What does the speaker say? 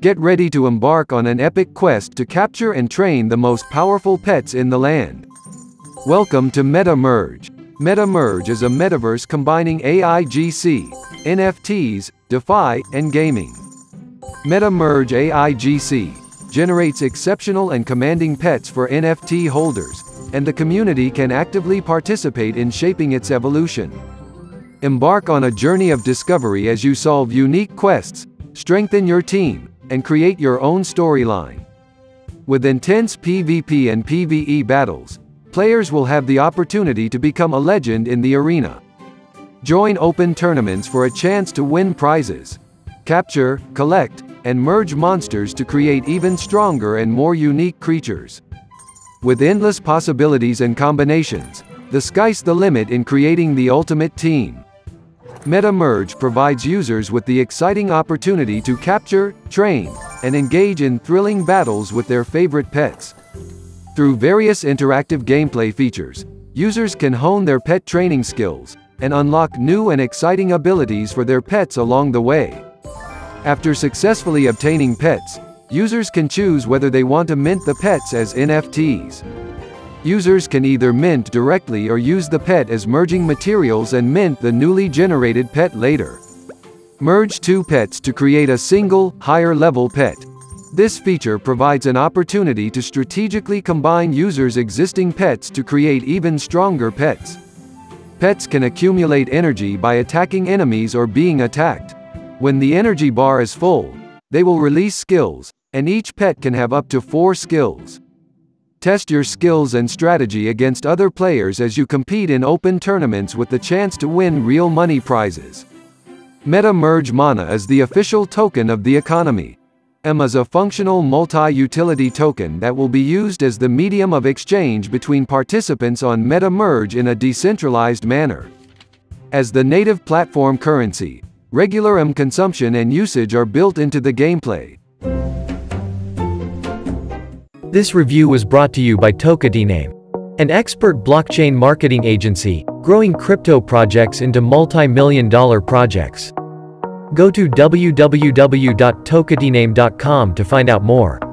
Get ready to embark on an epic quest to capture and train the most powerful pets in the land. Welcome to MetaMerge. MetaMerge is a metaverse combining AIGC, NFTs, DeFi, and gaming. MetaMerge AIGC generates exceptional and commanding pets for NFT holders, and the community can actively participate in shaping its evolution. Embark on a journey of discovery as you solve unique quests, strengthen your team, and create your own storyline. With intense PvP and PvE battles, players will have the opportunity to become a legend in the arena. Join open tournaments for a chance to win prizes. Capture, collect, and merge monsters to create even stronger and more unique creatures. With endless possibilities and combinations, the sky's the limit in creating the ultimate team. MetaMerge provides users with the exciting opportunity to capture, train, and engage in thrilling battles with their favorite pets. Through various interactive gameplay features, users can hone their pet training skills, and unlock new and exciting abilities for their pets along the way. After successfully obtaining pets, users can choose whether they want to mint the pets as NFTs. Users can either mint directly or use the pet as merging materials and mint the newly generated pet later. Merge two pets to create a single, higher-level pet. This feature provides an opportunity to strategically combine users' existing pets to create even stronger pets. Pets can accumulate energy by attacking enemies or being attacked. When the energy bar is full, they will release skills, and each pet can have up to four skills. Test your skills and strategy against other players as you compete in open tournaments with the chance to win real money prizes. Meta Merge Mana is the official token of the economy. M is a functional multi-utility token that will be used as the medium of exchange between participants on Meta Merge in a decentralized manner. As the native platform currency, Regular M consumption and usage are built into the gameplay. This review was brought to you by Toketiname, an expert blockchain marketing agency, growing crypto projects into multi-million dollar projects. Go to www.toketiname.com to find out more.